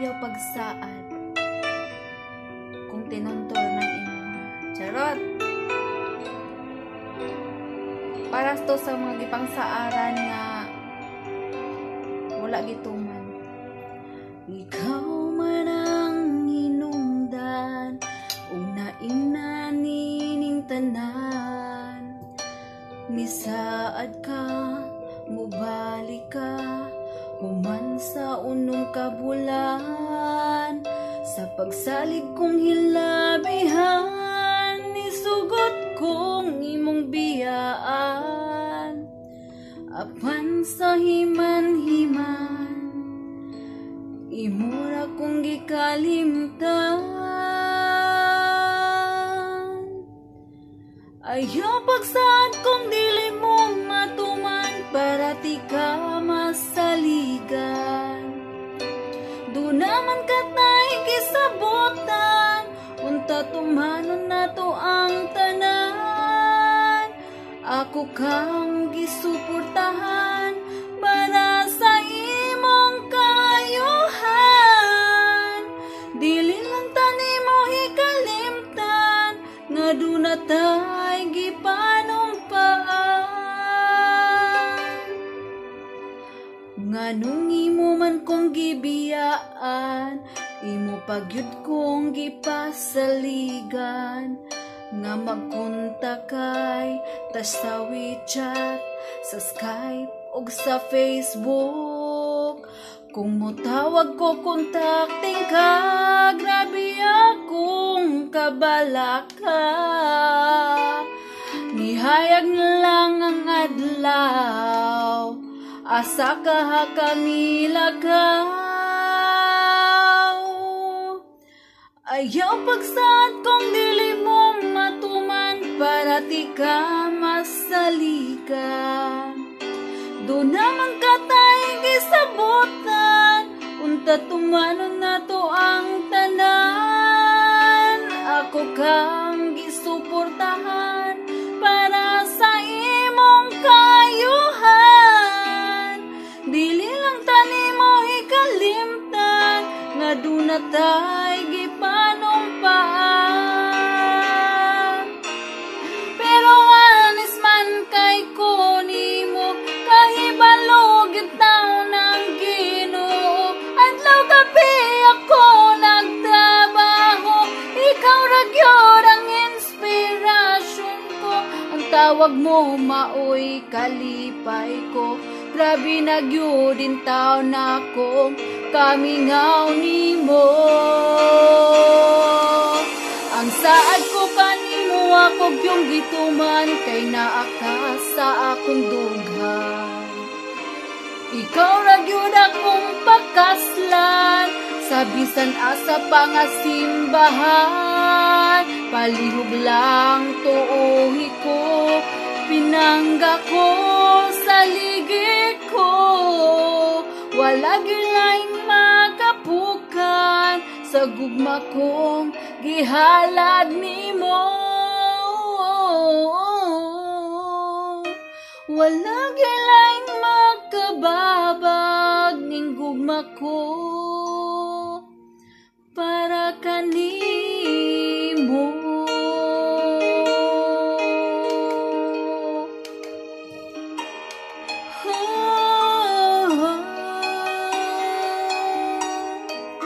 ayaw pagsaad kung tinuntol ng imo. Charot! Para to sa mga gipangsaaran nga wala gituman. Ikaw man ang hinungdan Una inanining tanan Misaad ka, mubalik ka Human sa unong kabulan Sa pagsalig kong hilabihan Nisugot kong imong biyaan. Apan sa himan-himan Imura kong gikalimtan Ayaw pagsaan kong dili mo matuman Para ti ka masaligan. Do naman katay gisabotan Unta tumanon na to ang tanan. Ako kang gisuportahan dunatay gipanumpaan Nganong imo man kong gibiyaan Imo pagyud kong gipasaligan. Nga magkunta kay tas sa WeChat Sa Skype o sa Facebook. Kung motawag ko kontakting ka. Grabe akong kabalaka Nihayag na lang ang adlaw Asa ka ha kamilakaw Ayaw pagsad kong dili mo matuman Para ti ka masalikan. Do naman katay gisabutan Unta tumanon na to ang tanan. Ako kang gisuportahan Nga dunatay gipanumpaan Pero anis man kay kunimo Kahibalo gitaw ng ginoo. Adlaw gabi ako nagtrabaho Ikaw ragyod ang inspirasyon ko. Ang tawag mo maoy kalipay ko. Grabe nagyudin taw na ko Kamingaw nimo yung gituman Kay naaka sa akong dughan Ikaw ragyod akong pakaslan Sa bisan asa pangasimbahan. Palihog lang tuuhi ko Pinangga ko sa ligid ko. Wala gilaing makapukan Sa gugma kong gihalad nimo wala gilain makababag ning gugma ko para kanimo.